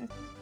え?